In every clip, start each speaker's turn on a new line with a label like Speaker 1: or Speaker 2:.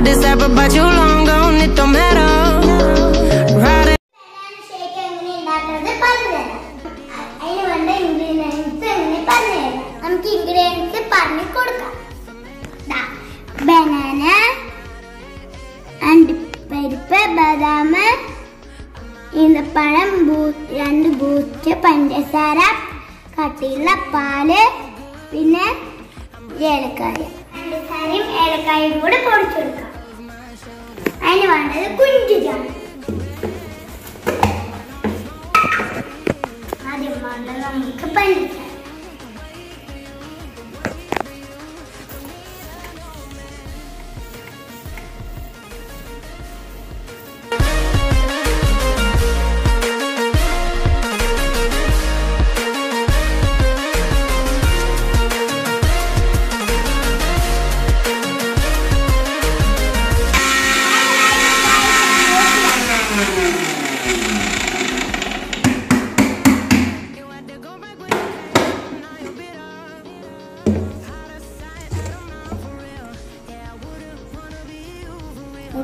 Speaker 1: this ever, but you long gone, it don't matter. Riding.
Speaker 2: Shake എങ്ങനെ ഉണ്ടാക്കുന്നത് പറഞ്ഞുതരാം അതിന് വേണ്ട ഇൻഗ്രീഡിയൻസ് എങ്ങനെ പറഞ്ഞുതരാം നമുക്ക് ഇൻഗ്രീഡിയൻസ് പറഞ്ഞു കൊടുക്കാം ബനാന അണ്ടിപ്പരിപ്പ് ബദാം ഈന്തപ്പഴം ബൂ- രണ്ട് ബൂസ്റ്റ് പഞ്ചസാര കട്ടിയുള്ള പാല് പിന്നെ ഏലക്കായ പഞ്ചസാരയും ഏലക്കായും കൂടെ പൊടിച്ചെടുക്കാം അതിന് വേണ്ടത് കുഞ്ചിതാണ് ആദ്യം വേണ്ടത് നമുക്ക് പഞ്ചസാര.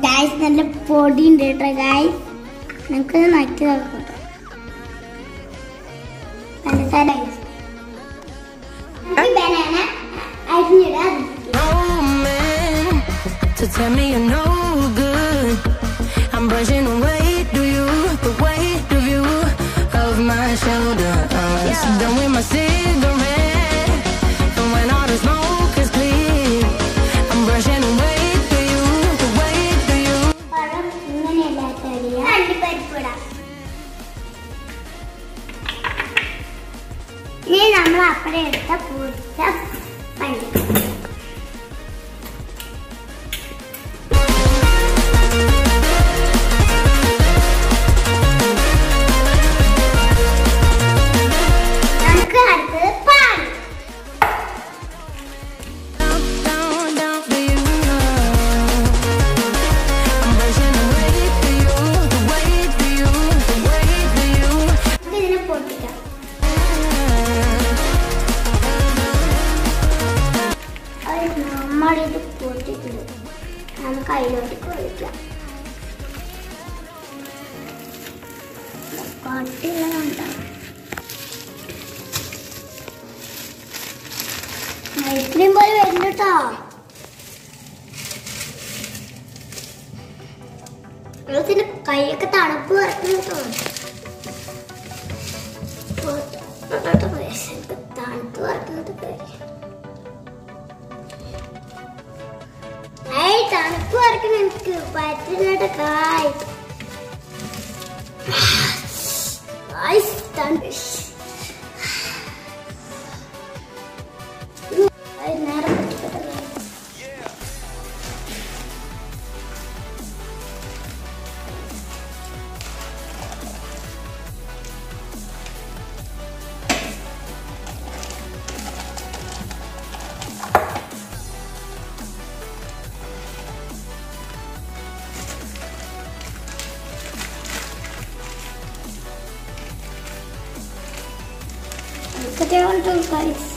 Speaker 2: ഗായ്സ് നല്ല പൊടി ഉണ്ട് കേട്ടോ ഗായ്സ് നമുക്ക് നക്കി നോക്കാം പഞ്ചസാര banana അരിഞ്ഞിടാം
Speaker 1: No man to tell me you're no good. I'm brushing away, do you? The weight of you of my shoulders. Done with my cigarette.
Speaker 2: പൊട്ടിട്ടുണ്ട് നമുക്ക് അതിലോട്ട് കൊള്ളിക്കാം കട്ടിയുള്ളതുണ്ടാവും ഐസ്ക്രീം പോലെ വരുന്നു കേട്ടോ ഇതിന്റെ കൈയൊക്കെ തണുപ്പ് വരക്കുന്നു തോന്നുന്നു തണുപ്പ് വരക്കുന്നത് ഏയ് തണുപ്പ് വരക്കണം എനിക്ക് പറ്റില്ല കായ് Guys, തണുപ്പ് Those guys.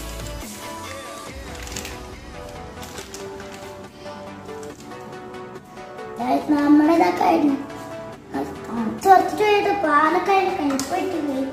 Speaker 2: നമ്മുടെ ഇതാ കഴിഞ്ഞു തണുത്ത് പോയിട്ട് പാലൊക്കെ കഴിപ്പോയിട്ട് പോയി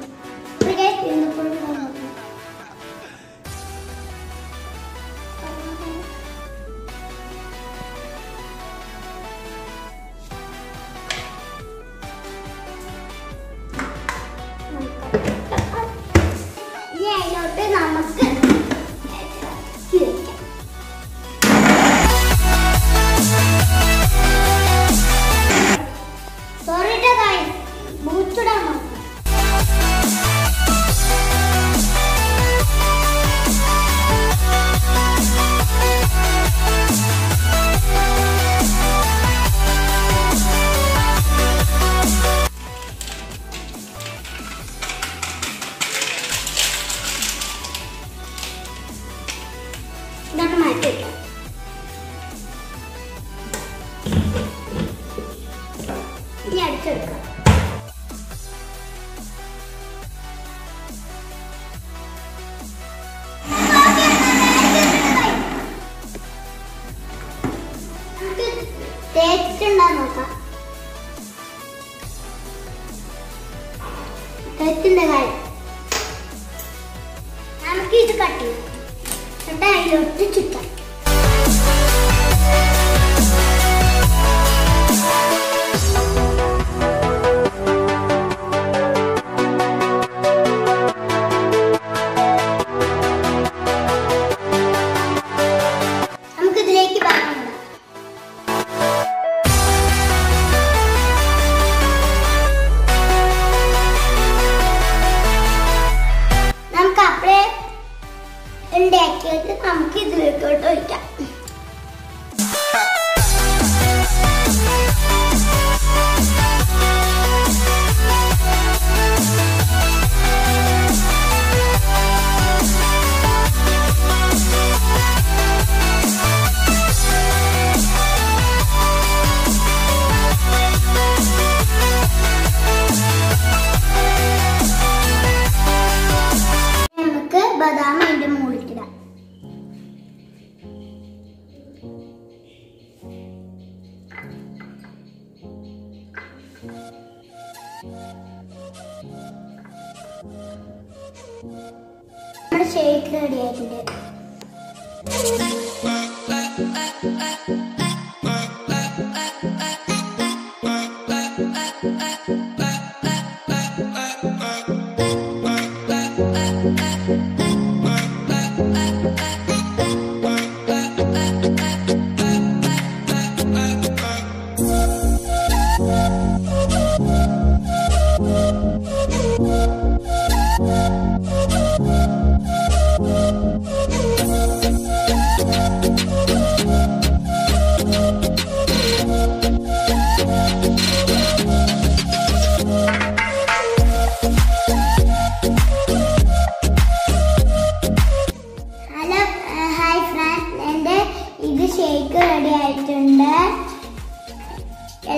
Speaker 2: ഷേക്ക്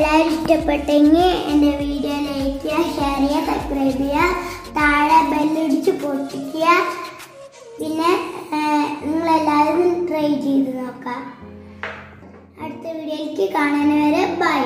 Speaker 2: എല്ലാവരും ഇഷ്ടപ്പെട്ടെങ്കിൽ എന്റെ വീഡിയോ ലൈക്ക് ചെയ്യുക ഷെയർ ചെയ്യുക സബ്സ്ക്രൈബ് ചെയ്യുക. താഴെ ബെല്ലടിച്ച് പൊട്ടിക്കുക. പിന്നെ നിങ്ങളെല്ലാവരും ട്രൈ ചെയ്ത് നോക്കാം അടുത്ത വീഡിയോയിലേക്ക് കാണുന്നവരെ ബൈ